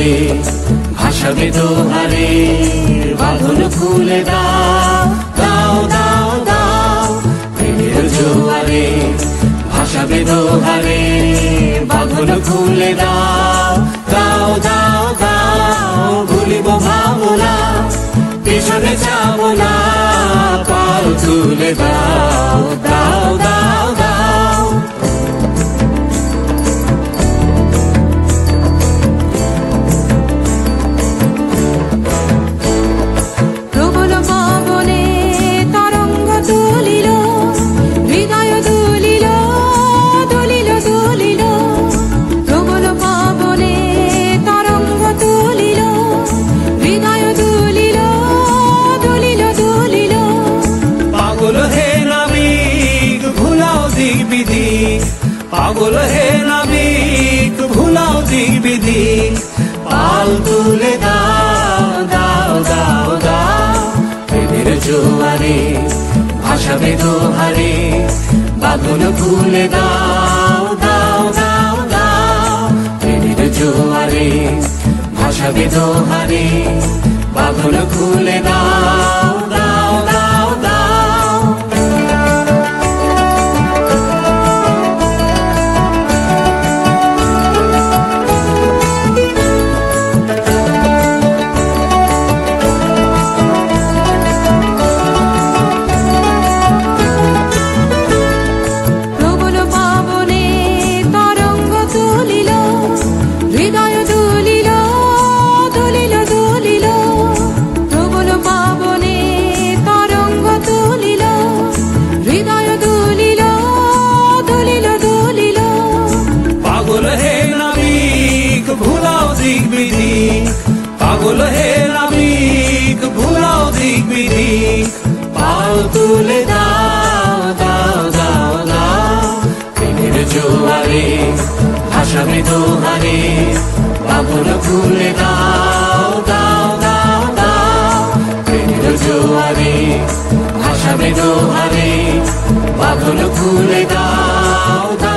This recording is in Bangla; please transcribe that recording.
ভাসাবে দোহারে, বাঁধন খুলে দাও দাও দাও দাও, প্রেমের জোয়ারে, ভাসাবে দোহারে, বাঁধন খুলে দাও দাও দাও দাও, ভুলিব ভাবনা, পিছনে যাব না পাল তুলে দাও দাও দাও পাগল হে নাবিক ভুলাও দিক পাল তুলে দাও দাও দাও দাও। প্রেমের জোয়ারে, ভাসাবে দোহারে বাদল খুলে দাও দাও দাও দাও। প্রেমের জোয়ারে, ভাসাবে দোহারে বাদল দাও দাও। পাগল হে নাবিক, ভুলাও দিক বিধি। পাল তুলে দাও দাও দাও দাও। জোয়ারে, ভাসাবে দোহারে, পাগল খুলে দাও দাও দাও দাও। প্রেমের জোয়ারে, ভাসাবে দোহারে, পাগল খুলে দাও দাও।